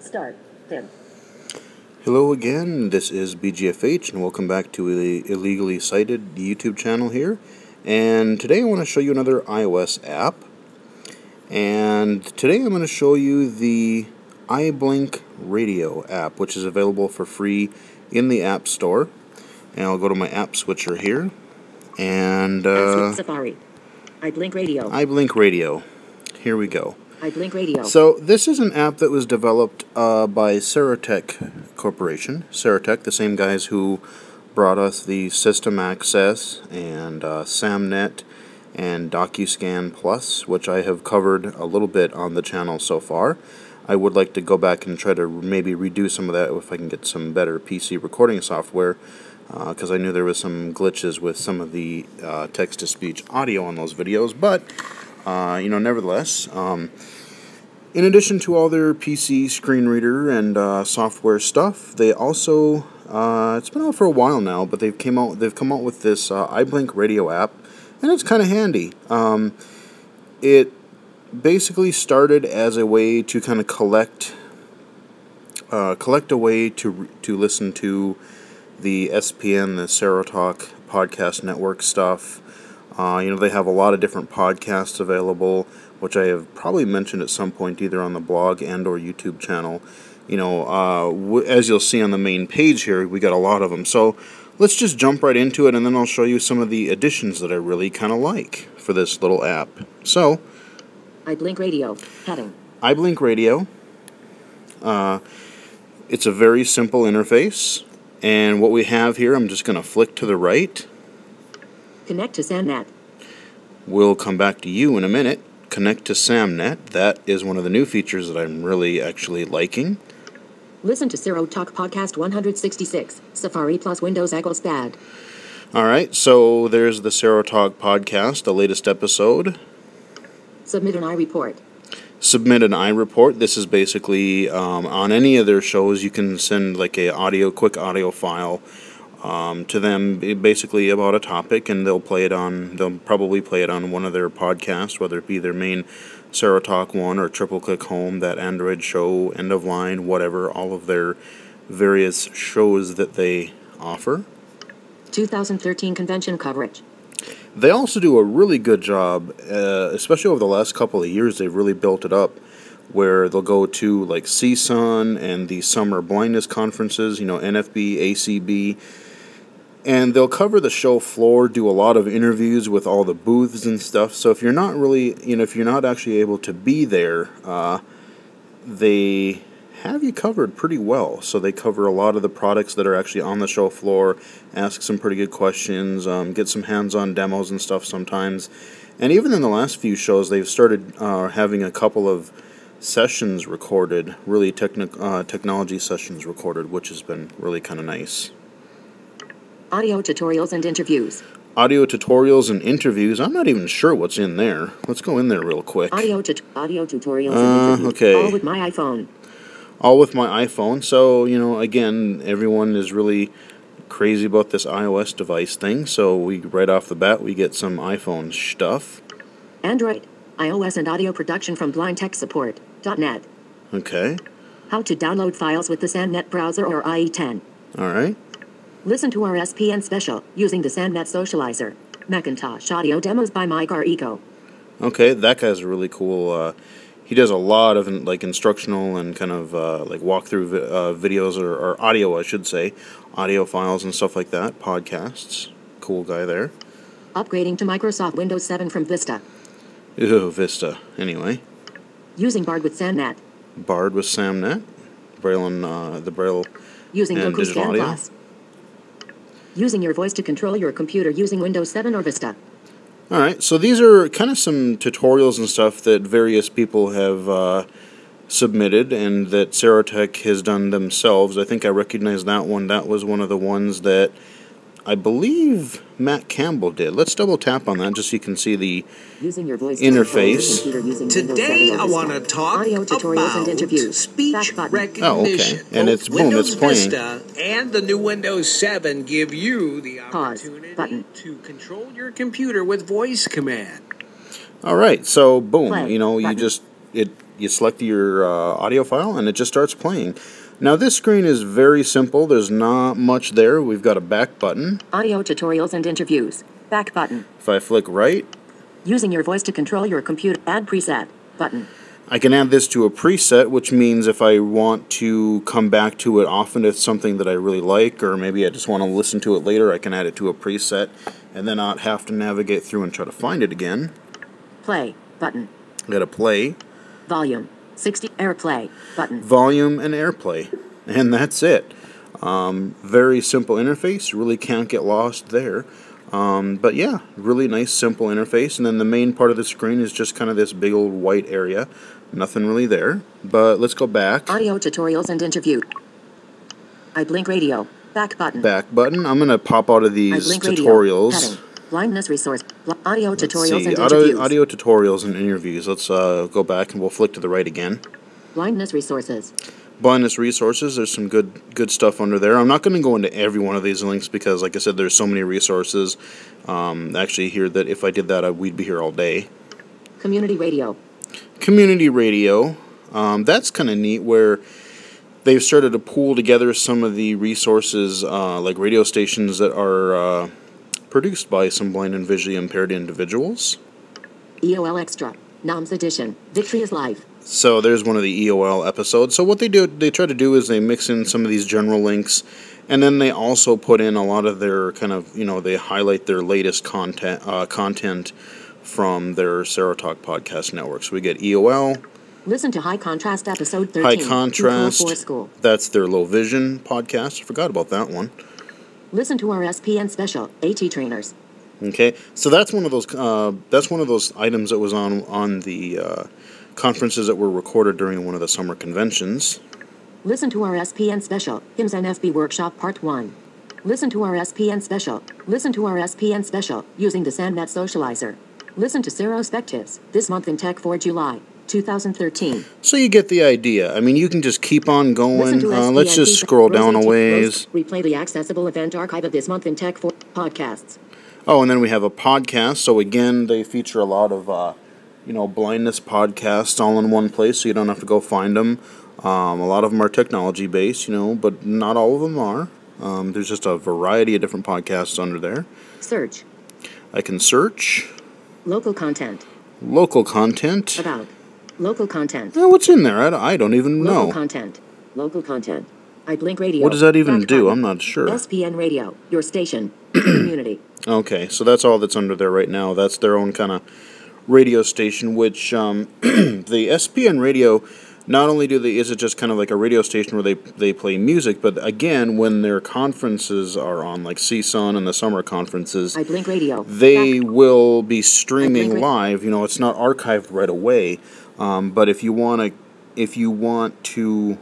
Start. Then. Hello again, this is BGFH, and welcome back to the Illegally Sighted YouTube channel here. And today I want to show you another iOS app. And today I'm going to show you the iBlink Radio app, which is available for free in the App Store. And I'll go to my app switcher here. And uh, Safari. iBlink Radio. iBlink Radio. Here we go. iBlink Radio. So this is an app that was developed uh, by Serotek Corporation. Serotek, the same guys who brought us the System Access and uh, SamNet and DocuScan Plus, which I have covered a little bit on the channel so far. I would like to go back and try to maybe redo some of that if I can get some better PC recording software because uh, I knew there was some glitches with some of the uh, text-to-speech audio on those videos, but you know, nevertheless, um, in addition to all their PC screen reader and uh, software stuff, they also uh, it's been out for a while now, but they've came out they've come out with this uh, iBlink Radio app, and it's kind of handy. Um, it basically started as a way to kind of collect uh, collect a way to to listen to the SPN, the Serotalk podcast network stuff. Uh, you know, they have a lot of different podcasts available, which I have probably mentioned at some point, either on the blog and or YouTube channel. You know, uh, as you'll see on the main page here, we got a lot of them. So let's just jump right into it, and then I'll show you some of the additions that I really kind of like for this little app. So, iBlink Radio. Heading. iBlink Radio. Uh, it's a very simple interface. And what we have here, I'm just going to flick to the right. Connect to SamNet. We'll come back to you in a minute. Connect to SamNet. That is one of the new features that I'm really actually liking. Listen to Serotalk Podcast 166. Safari plus Windows equals bad. All right, so there's the Serotalk podcast, the latest episode. Submit an iReport. Submit an iReport. This is basically um, on any of their shows. You can send like a audio, quick audio file um, to them, basically about a topic, and they'll play it on. They'll probably play it on one of their podcasts, whether it be their main Serotalk one or Triple Click Home, that Android show, End of Line, whatever. All of their various shows that they offer. 2013 convention coverage. They also do a really good job, uh, especially over the last couple of years. They've really built it up, where they'll go to like CSUN and the summer blindness conferences. You know, NFB, ACB, and they'll cover the show floor, do a lot of interviews with all the booths and stuff. So if you're not really, you know, if you're not actually able to be there, uh, they have you covered pretty well. So they cover a lot of the products that are actually on the show floor, ask some pretty good questions, um, get some hands-on demos and stuff sometimes. And even in the last few shows, they've started uh, having a couple of sessions recorded, really techni- uh, technology sessions recorded, which has been really kind of nice. Audio tutorials and interviews. Audio tutorials and interviews. I'm not even sure what's in there. Let's go in there real quick. Audio, tut- audio tutorials Uh, and interviews. okay. All with my iPhone. all with my iPhone. So, you know, again, everyone is really crazy about this iOS device thing. So, we right off the bat, we get some iPhone stuff. Android, iOS and audio production from Blind Tech Support.net. Okay. How to download files with the SamNet browser or IE10. All right. Listen to our SPN special using the SamNet Socializer. Macintosh audio demos by Mike R. Eco. Okay, that guy's really cool. Uh, he does a lot of like instructional and kind of uh, like walkthrough vi- uh, videos or, or audio, I should say, audio files and stuff like that. Podcasts. Cool guy there. Upgrading to Microsoft Windows 7 from Vista. Ew, Vista. Anyway, Using Bard with SamNet. Bard with SamNet, Braille and uh, the Braille Using And Goku digital audio? Plus. Using your voice to control your computer using Windows 7 or Vista. All right, so these are kind of some tutorials and stuff that various people have uh, submitted and that Serotek has done themselves. I think I recognize that one. That was one of the ones that I believe Matt Campbell did. Let's double tap on that just so you can see the. Using your voice Interface. To control your computer using Today I want to talk Audio tutorials and about interviews. speech recognition. Oh, okay. And Both it's- boom, Windows it's playing. Vista and the new Windows 7 give you the Pause. opportunity Button. to control your computer with voice command. All right, so boom, Play you know, you just it you select your uh, audio file, and it just starts playing. Now this screen is very simple. There's not much there. We've got a back button. Audio tutorials and interviews. Back button. If I flick right, Using your voice to control your computer. Add preset. Button. I can add this to a preset, which means if I want to come back to it often, if it's something that I really like, or maybe I just want to listen to it later, I can add it to a preset and then not have to navigate through and try to find it again. Play. Button. I gotta play, Volume. 60. Airplay. Button. volume, and airplay, and that's it. Um, very simple interface, really can't get lost there. Um, but yeah, really nice, simple interface. And then the main part of the screen is just kind of this big old white area. Nothing really there. But let's go back. Audio tutorials and interview. I blink Radio. Back button. back button. I'm going to pop out of these tutorials. Radio. Blindness resource. Bl- audio Let's tutorials see, and audio, interviews. audio tutorials and interviews. Let's uh, go back and we'll flick to the right again. Blindness resources. Blindness resources. There's some good good stuff under there. I'm not going to go into every one of these links because, like I said, there's so many resources. Um, actually, here that if I did that, I, we'd be here all day. Community radio. Community radio. Um, that's kind of neat where they've started to pool together some of the resources, uh, like radio stations that are uh, produced by some blind and visually impaired individuals. EOL Extra. NOMS Edition. Victory is Life. So there's one of the EOL episodes. So what they do, they try to do is they mix in some of these general links, and then they also put in a lot of their kind of, you know, they highlight their latest content, uh, content from their Serotalk podcast network. So we get EOL, Listen to High Contrast episode 13. High Contrast. School. That's their low vision podcast. I forgot about that one. Listen to our SPN special, AT Trainers. Okay, so that's one of those. Uh, that's one of those items that was on on the uh, conferences that were recorded during one of the summer conventions. Listen to our SPN special, HIMS NFB Workshop Part 1. Listen to our SPN special. Listen to our SPN special, using the SAMNet Socializer. Listen to Serospectives, this month in Tech for July, 2013. So you get the idea. I mean, you can just keep on going. Uh, let's just scroll down a ways. Replay the accessible event archive of this month in Tech for podcasts. Oh, and then we have a podcast. So again, they feature a lot of, uh, you know, blindness podcasts all in one place, so you don't have to go find them. Um, a lot of them are technology based, you know, but not all of them are. Um, there's just a variety of different podcasts under there. Search. I can search Local content. local content. About. Local content. Oh, what's in there? I, don't- I don't even Local know. content. Local content. I blink Radio. What does that even do? I'm not sure. SPN Radio. Your station. Community. Okay, so that's all that's under there right now. That's their own kind of radio station, which um, the SPN radio. Not only do they is it just kind of like a radio station where they they play music, but again, when their conferences are on, like CSUN and the summer conferences, iBlink Radio. they Back- will be streaming live. You know, it's not archived right away. Um, but if you want to, if you want to,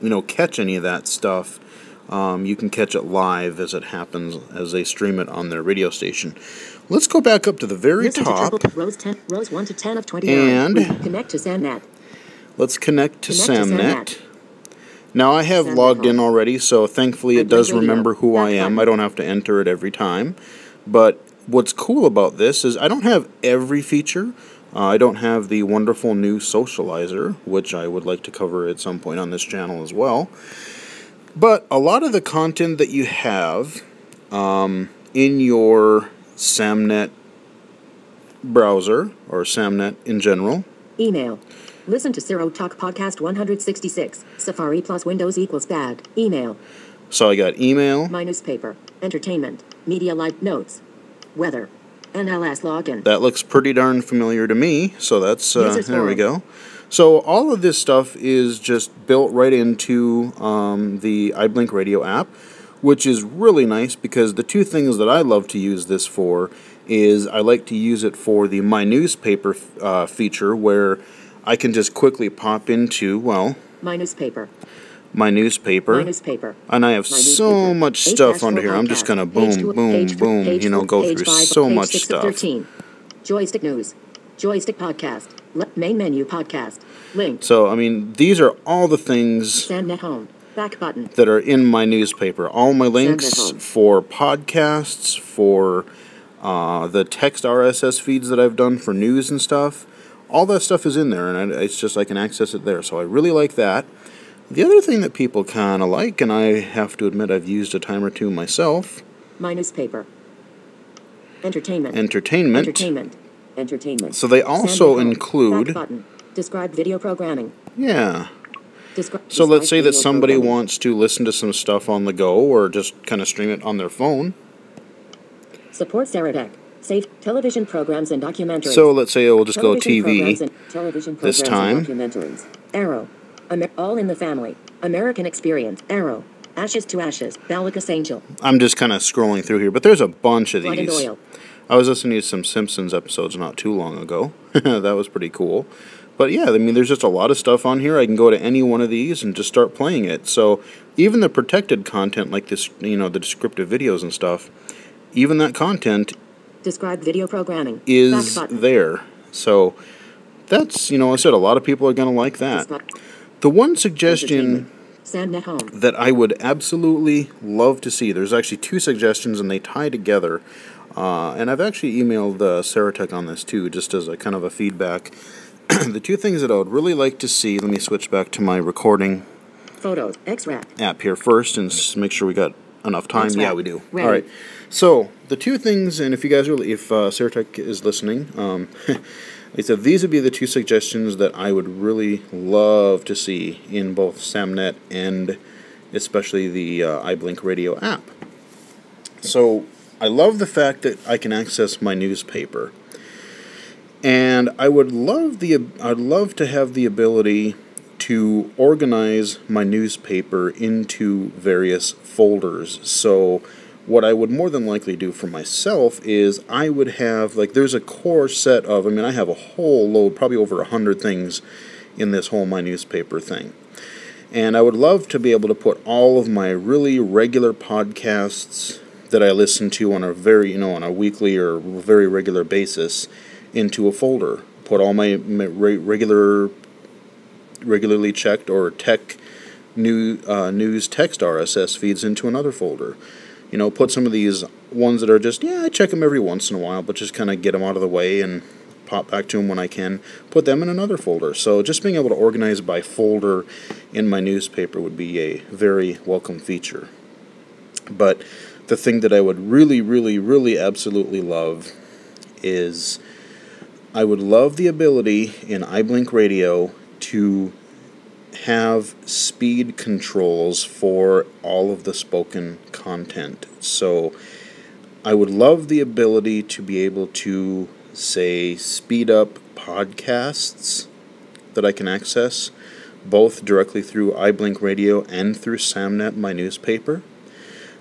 you know, catch any of that stuff, um, you can catch it live as it happens as they stream it on their radio station. Let's go back up to the very Listen top. to triple rows ten rows one to ten of twenty nine. And- connect to SAMNet. Let's connect to Connect to SAMNet. SAMNet. Now I have SAMNet logged in already, so thankfully it does remember who I am. I don't have to enter it every time. But what's cool about this is I don't have every feature. Uh, I don't have the wonderful new socializer, which I would like to cover at some point on this channel as well. But a lot of the content that you have um, in your SAMNet browser, or SAMNet in general, Email. Listen to Serotalk Podcast 166. Safari plus Windows equals bad. Email. so I got email, My newspaper. Entertainment. Media live notes. Weather. NLS login. That looks pretty darn familiar to me, so that's uh, there we go. So all of this stuff is just built right into um, the iBlink Radio app, which is really nice because the two things that I love to use this for is I like to use it for the My Newspaper uh, feature where I can just quickly pop into well My newspaper. My newspaper. My newspaper. and I have My so newspaper. much stuff under here. I'm just gonna boom, two- boom, page boom, page you know, go through five- so much stuff. 13. Joystick news. Joystick podcast. Le- main menu podcast. Link. So I mean, these are all the things home. Back button. that are in my newspaper. All my links for podcasts, for uh, the text RSS feeds that I've done for news and stuff, all that stuff is in there, and I, it's just I can access it there. So I really like that. The other thing that people kind of like, and I have to admit I've used a time or two myself, My newspaper. Entertainment. entertainment. Entertainment. Entertainment. So they also include, button. Describe video programming. yeah. Descri- So let's say that somebody wants to listen to some stuff on the go or just kind of stream it on their phone. Support Serotek. Save television programs and documentaries. So let's say we'll just go Television programs TV. and- television this time. and documentaries. Arrow. Amer- all in the family. American Experience. Arrow. Ashes to Ashes. Ballicus Angel. I'm just kind of scrolling through here, but there's a bunch of Blood these. I was listening to some Simpsons episodes not too long ago. that was pretty cool. But yeah, I mean, there's just a lot of stuff on here. I can go to any one of these and just start playing it. So even the protected content, like this, you know, the descriptive videos and stuff, even that content Describe video programming. is there. So that's, you know, I said a lot of people are going to like that. The one suggestion that I would absolutely love to see. There's actually two suggestions, and they tie together. Uh, and I've actually emailed uh, Serotek on this too, just as a kind of a feedback. the two things that I would really like to see. Let me switch back to my recording Photos. X-Rat. app here first, and make sure we got enough time. Yeah, we do. Ready. All right. So the two things, and if you guys really, if uh, Serotek is listening, um, I said these would be the two suggestions that I would really love to see in both SamNet and especially the uh, iBlink Radio app. So I love the fact that I can access my newspaper, and I would love the I'd love to have the ability to organize my newspaper into various folders. So what I would more than likely do for myself is I would have like there's a core set of I mean I have a whole load probably over a hundred things in this whole my newspaper thing. And I would love to be able to put all of my really regular podcasts that I listen to on a very, you know, on a weekly or very regular basis into a folder. Put all my, my regular, regularly checked or tech new uh, news text RSS feeds into another folder. You know, put some of these ones that are just yeah, I check them every once in a while, but just kind of get them out of the way and pop back to them when I can. Put them in another folder. So just being able to organize by folder in my newspaper would be a very welcome feature. But the thing that I would really, really, really absolutely love is I would love the ability in iBlink Radio to have speed controls for all of the spoken content. So I would love the ability to be able to say speed up podcasts that I can access both directly through iBlink Radio and through Samnet, my newspaper.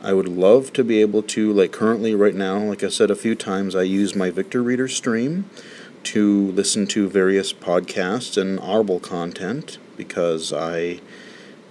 I would love to be able to, like currently right now, like I said a few times, I use my Victor Reader stream to listen to various podcasts and Audible content because I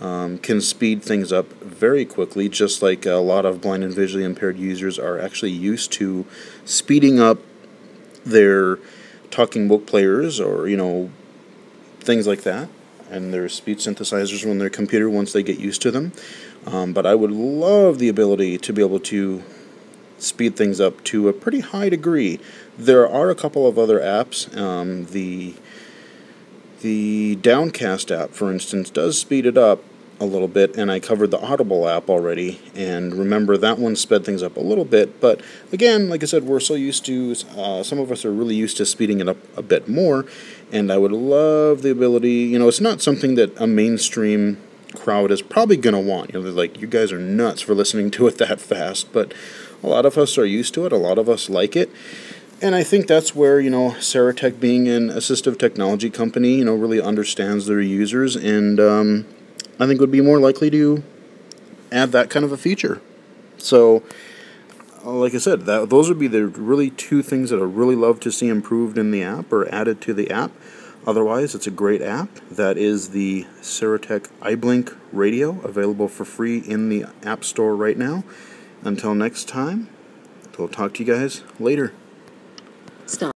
um, can speed things up very quickly, just like a lot of blind and visually impaired users are actually used to speeding up their talking book players or, you know, things like that, and their speech synthesizers on their computer once they get used to them. Um, but I would love the ability to be able to speed things up to a pretty high degree. There are a couple of other apps. Um, the the Downcast app, for instance, does speed it up a little bit, and I covered the Audible app already. And remember, that one sped things up a little bit. But again, like I said, we're so used to, uh, some of us are really used to speeding it up a bit more. And I would love the ability, you know, it's not something that a mainstream crowd is probably going to want. You know, they're like, you guys are nuts for listening to it that fast. But a lot of us are used to it, a lot of us like it. And I think that's where, you know, Serotek being an assistive technology company, you know, really understands their users and um, I think would be more likely to add that kind of a feature. So, uh, like I said, that those would be the really two things that I really love to see improved in the app or added to the app. Otherwise, it's a great app. That is the Serotek iBlink Radio, available for free in the App Store right now. Until next time, we'll talk to you guys later. Stop.